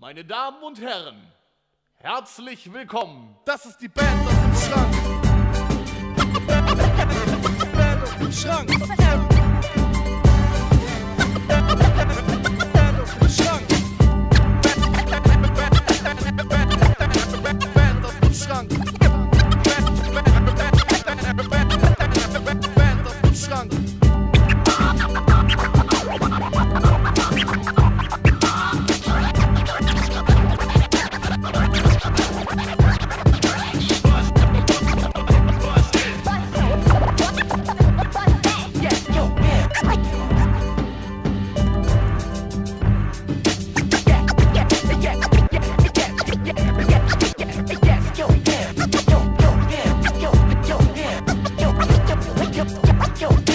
Meine Damen und Herren, herzlich willkommen. Das ist die Band aus dem Schrank. Band aus dem Schrank. Yo.